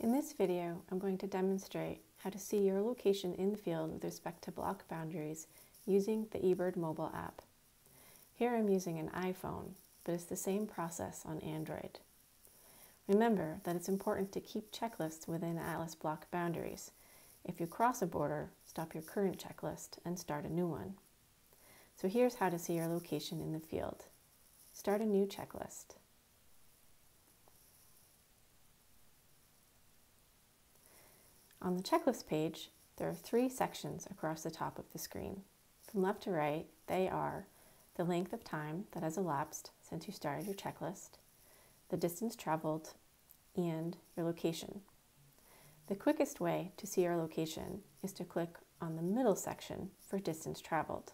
In this video, I'm going to demonstrate how to see your location in the field with respect to block boundaries using the eBird mobile app. Here I'm using an iPhone, but it's the same process on Android. Remember that it's important to keep checklists within Atlas block boundaries. If you cross a border, stop your current checklist and start a new one. So here's how to see your location in the field. Start a new checklist. On the checklist page, there are three sections across the top of the screen. From left to right, they are the length of time that has elapsed since you started your checklist, the distance traveled, and your location. The quickest way to see your location is to click on the middle section for distance traveled.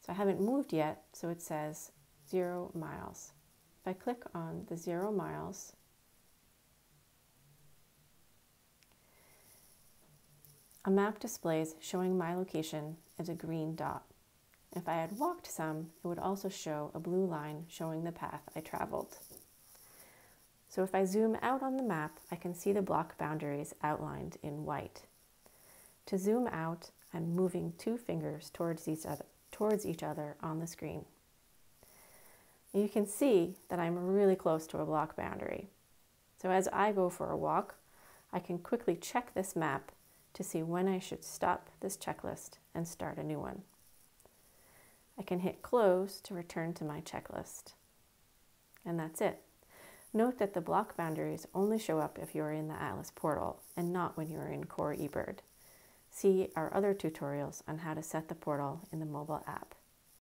So I haven't moved yet, so it says zero miles. If I click on the zero miles, A map displays showing my location as a green dot. If I had walked some, it would also show a blue line showing the path I traveled. So if I zoom out on the map, I can see the block boundaries outlined in white. To zoom out, I'm moving two fingers towards each other, towards each other on the screen. You can see that I'm really close to a block boundary. So as I go for a walk, I can quickly check this map to see when I should stop this checklist and start a new one. I can hit close to return to my checklist. And that's it. Note that the block boundaries only show up if you're in the Atlas portal and not when you're in Core eBird. See our other tutorials on how to set the portal in the mobile app.